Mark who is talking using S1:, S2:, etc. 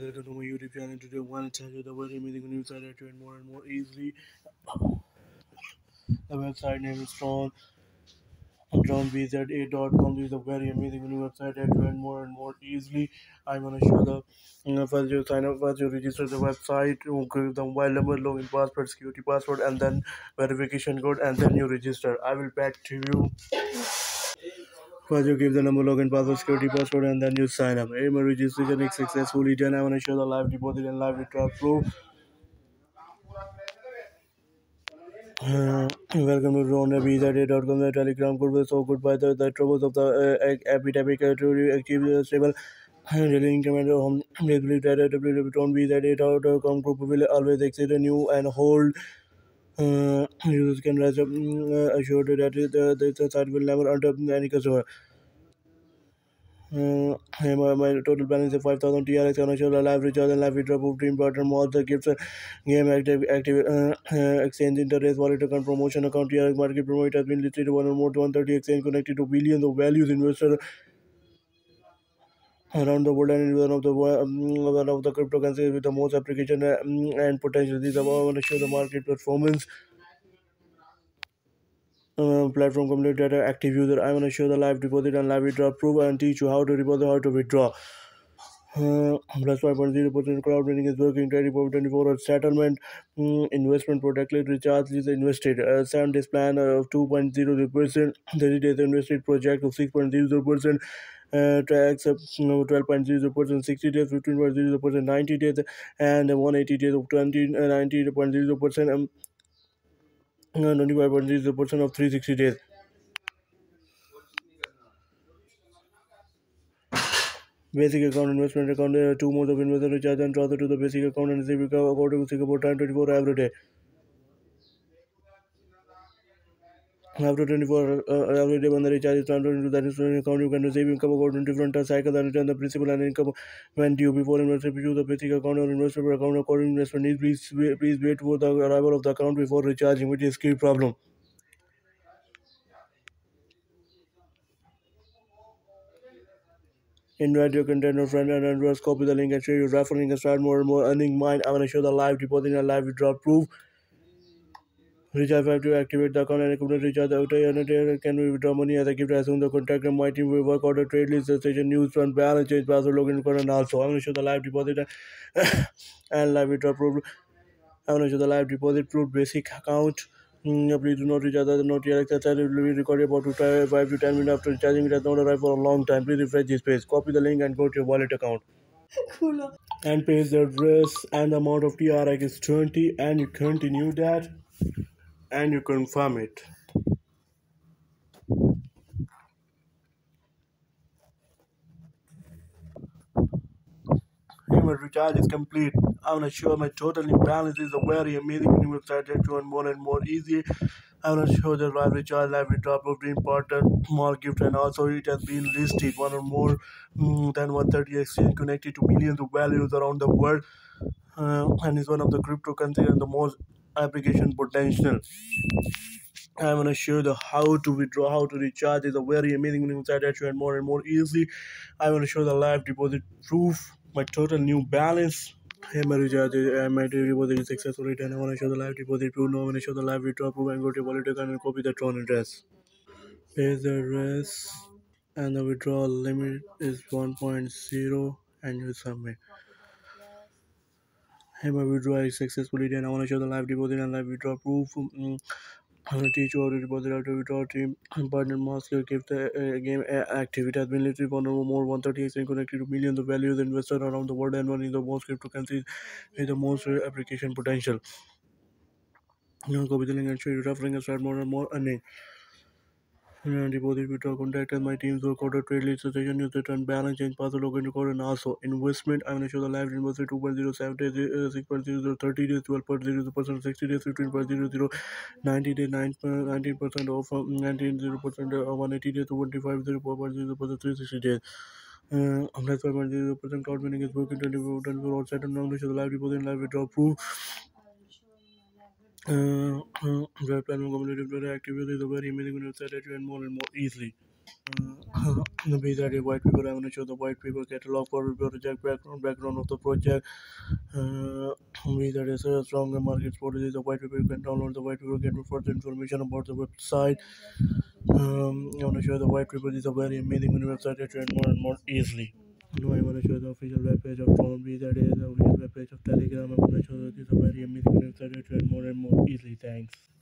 S1: welcome to my YouTube channel. Today, I want to tell you the very amazing news that I join more and more easily. The website name is Tron. Tronbza.com This is a very amazing new website that join more and more easily. I'm gonna show the you know, first you sign up, first you register the website, you give the mobile number, login password, security password, and then verification code, and then you register. I will back to you. First, you give the number, login, password, security password, and then you sign up. Hey, my registration is successfully done. I want to show the live deposit and live withdrawal proof. Uh, welcome to RonVZ.com. The Telegram group is so good by the, the troubles of the uh, epidemic uh, to achieve the stable daily income and home. Please believe that www.ronvz.com group will always exceed new and hold. Uh, users can rest uh, assured that the, the, site will never under any customer. Uh, my, my total balance is 5000 TRX show live recharge and live withdraw of dream partner more the gifts uh, game active active uh, uh, exchange interest wallet account promotion account TRX market promo it has been listed one or more to 130 exchange connected to billions of values investor around the world and is one of the um, one of the cryptocurrencies with the most application um, and potential. These are want to show the market performance. Uh, platform complete data active user. I want to show the live deposit and live withdraw proof and teach you how to deposit, how to withdraw. Uh, plus 5.0% crowd funding is working 24 hour settlement mm, investment productly recharge is invested uh, 7 days plan of 2.00% 30 days invested project of 6.00% uh, tracks uh, 12.0%, 60 days, 15.0%, 90 days, and 180 days of 20, uh, 90.0%, um, 25.0% of 360 days. Basic account, investment account, uh, two modes of investment recharge and transfer to the basic account and receive according to Singapore time 24 every day. After 24 uh, every day when the recharge is transferred into that investment account, you can receive income according to different uh, cycles and return the principal and income when due. Before investment, choose the basic account or investment account according to investment needs. Please, wait- please wait for the arrival of the account before recharging, which is key problem. Invite your content friend and address, copy the link and share your referring and start more and more earning mine. I'm gonna show the live deposit and live withdrawal proof. Recharge 5 to activate the account and equipment recharge outer unit can we withdraw money as a gift as soon the contact and my team will work order trade list station news front balance change password login code and also I'm gonna show the live deposit and, and live withdrawal proof. I'm gonna show the live deposit proof basic account. Mm, please do not recharge the not yet access it will be recorded about 5 to 10 minutes after recharging it has not arrived for a long time. Please refresh this page. Copy the link and go to your wallet account. and paste the address and the amount of TRX is 20 and you continue that and you confirm it. Human recharge is complete. I want to show my total imbalance is a very amazing website that you want more and more easy. I want to show the live recharge, live drop of dream partner, small gift, and also it has been listed one or more mm, than 130 exchange connected to millions of values around the world, uh, and is one of the cryptocurrency and the most application potential. I'm gonna show the how to withdraw, how to recharge. is a very amazing site that you and more and more easily. I want to show the live deposit proof, my total new balance. Hey, my recharge, uh, my deposit is successful and I want to show the live deposit proof. Now I want to show the live withdraw proof and go to wallet account and copy the Tron address. Paste the address and the withdrawal limit is 1.0 and you submit. Hey, my withdrawal is successfully done. I want to show the live deposit and live withdrawal proof. Gonna teach you how to deposit, to withdraw team partner mask gift uh, uh, game uh, active. It has been listed one or more 130 exchange connected to millions of values invested around the world and one is the most cryptocurrencies with the most uh, application potential. Know, copy the link and show you referring and start more and more earning. Uh, deposit withdraw contact and my team's order trade list session use return balance change password login record and also investment. I'm gonna show the live investment 2.0 7 days uh, 6.0 30 days 12.0 percent 60 days 15.0 90 days 9 19 percent off um, 19 0 percent uh, 180 days 25 0 percent 360 days. Uh, unless 5.0 percent cloud mining is working 24 24 hours set and now show the live deposit and live withdraw proof. uh, uh, web platform community very active is a very amazing website that you and more and more easily Uh, these are the white paper. I want to show the white paper catalog for project background, background of the project. Uh, these are the stronger markets for is the white paper. You can download the white paper, get further information about the website. Um, I want to show the white paper. Is a very amazing website that can more and more easily. To show the official webpage of Tom B. That is the official webpage of Telegram. I want to show that this is a very amazing website that you can more and more easily. Thanks.